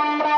Bye.